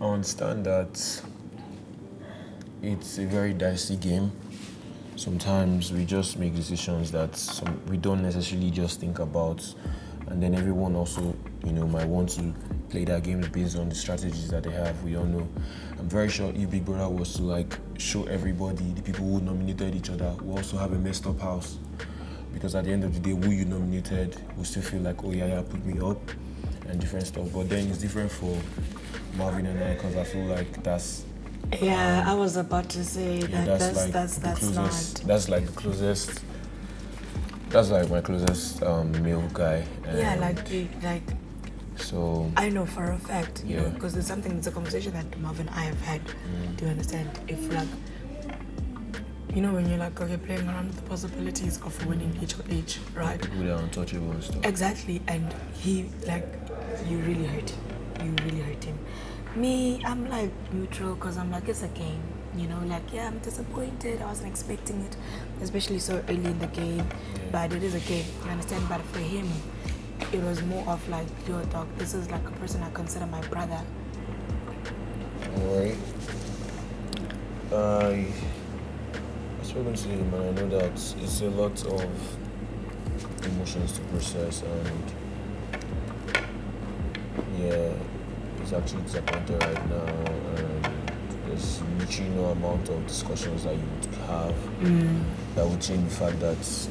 I understand that it's a very dicey game. Sometimes we just make decisions that some, we don't necessarily just think about, and then everyone also, you know, might want to play that game based on the strategies that they have. We don't know. I'm very sure if Big Brother was to like show everybody, the people who nominated each other, will also have a messed up house. Because at the end of the day, who you nominated will still feel like, oh yeah, yeah, put me up, and different stuff. But then it's different for Marvin and I because I feel like that's Yeah, I was about to say yeah, that that's, that's like that's the that's, closest. not. That's like the closest. That's like my closest um, male guy. Yeah, like the- like so. I know for a fact, you know, Yeah. because there's something, it's a conversation that Marvin and I have had. Mm. Do you understand? If like, you know, when you're like, okay, playing around with the possibilities of winning each each, right? People that are untouchable and stuff. Exactly, and he like, you really hurt him. You really hurt him. Me, I'm like neutral because I'm like it's a game. You know, like yeah, I'm disappointed. I wasn't expecting it, especially so early in the game. But it is a game. You understand? But for him, it was more of like, yo, dog. This is like a person I consider my brother. Alright. I I've spoken to him and I know that it's a lot of emotions to process and yeah, he's actually disappointed right now and there's literally no amount of discussions that you would have that would change the fact that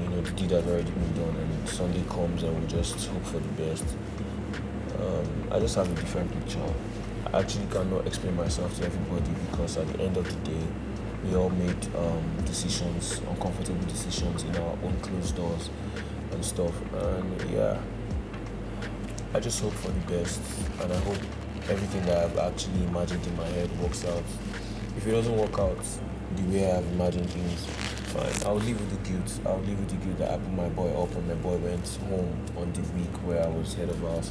you know the deed has already been done and Sunday comes and we just hope for the best. Um, I just have a different picture. I actually cannot explain myself to everybody because at the end of the day, we all made um, decisions, uncomfortable decisions in our own closed doors and stuff. And yeah, I just hope for the best and I hope everything that I've actually imagined in my head works out. If it doesn't work out the way I've imagined things, fine. I'll live with the guilt. I'll live with the guilt that I put my boy up and my boy went home on the week where I was head of house.